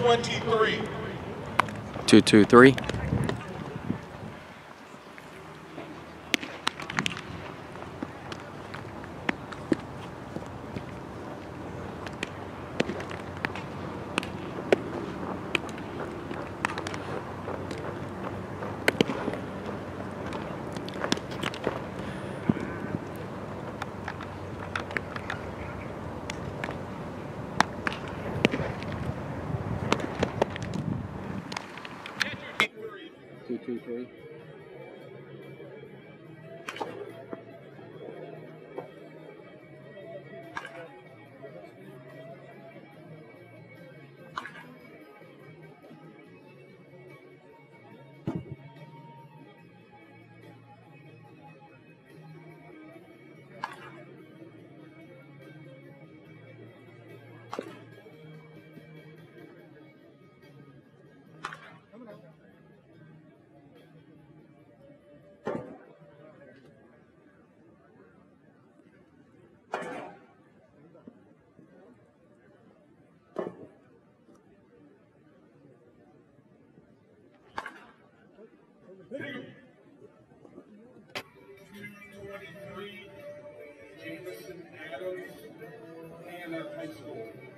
223. 223. Two two three. Jameson Adams, Hannah High School.